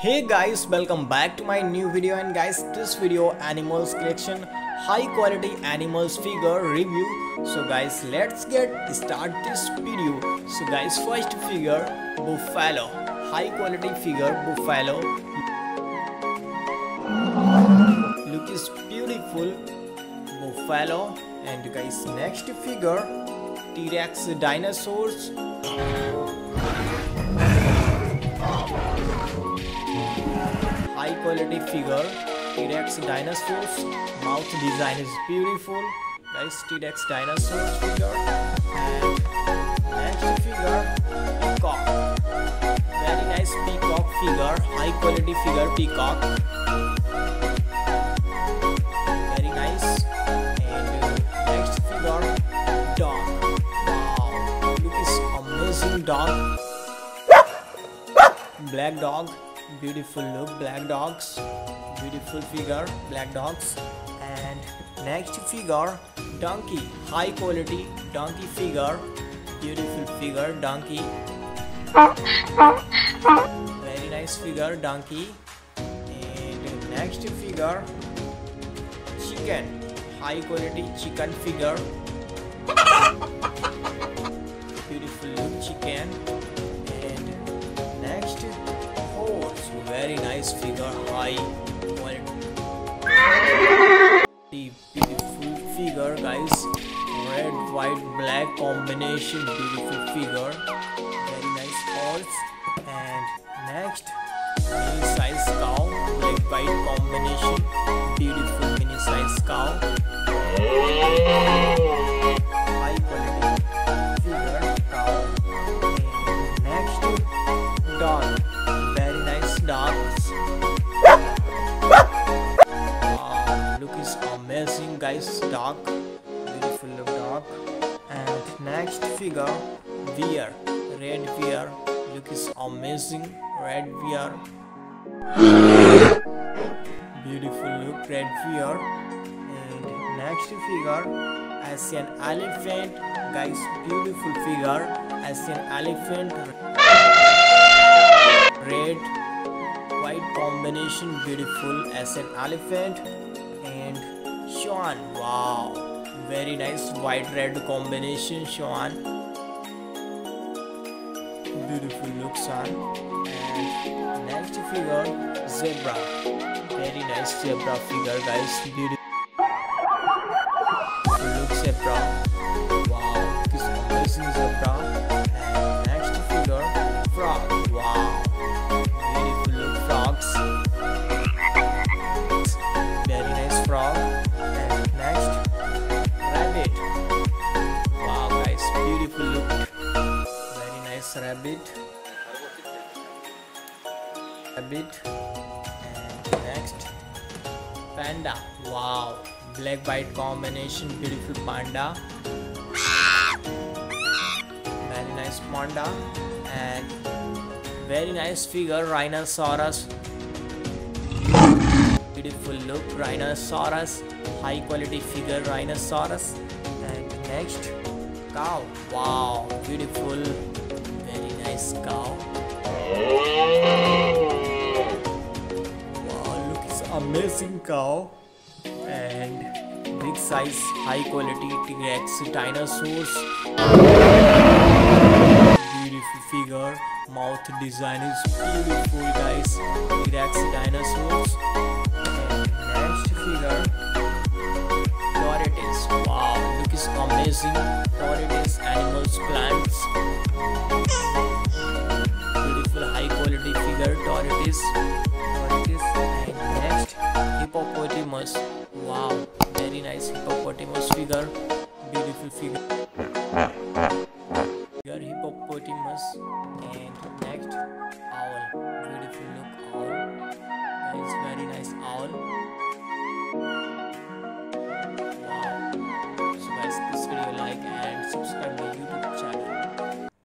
hey guys welcome back to my new video and guys this video animals collection high quality animals figure review. So guys let's get start this video. So guys first figure buffalo. High quality figure buffalo. Look is beautiful buffalo. And guys next figure t-rex dinosaurs high quality figure T-Rex dinosaurs mouth design is beautiful. Guys T-Rex dinosaurs figure and next figure peacock. Very nice peacock figure high quality figure peacock. Very nice. And uh, next figure dog. Wow look this amazing dog. Black dog beautiful look black dogs. Beautiful figure black dogs. And next figure donkey. High quality donkey figure. Beautiful figure donkey. Very nice figure donkey. And next figure chicken. High quality chicken figure. Beautiful look chicken very nice figure high quality. Beautiful figure guys. Red white black combination beautiful figure. Very nice horse and next mini size cow black white combination beautiful mini size cow guys dog. Beautiful look dog. And next figure bear. Red bear. Look is amazing. Red bear. Beautiful look red bear. And next figure I see an elephant. Guys beautiful figure. Asian elephant. Red. White combination beautiful. As an elephant. And Sean. Wow. Very nice white red combination Sean. Beautiful look son. And next figure zebra. Very nice zebra figure guys. Beautiful rabbit rabbit and next. Panda. Wow. Black white combination beautiful panda. Very nice panda. And very nice figure rhinoceros. Beautiful look rhinoceros. High quality figure rhinoceros. And next cow. Wow. Beautiful nice cow wow look it's amazing cow. And big size high quality t-rex dinosaurs. Beautiful figure mouth design is beautiful guys. T-Rex dinosaurs. And next figure tortoise. Wow look is amazing. Tortoise animals plants beautiful high quality figure tortoise tortoise and next hippopotamus. Wow very nice hippopotamus figure. Beautiful figure. Figure hippopotamus. And next owl. Beautiful look owl. Guys very nice owl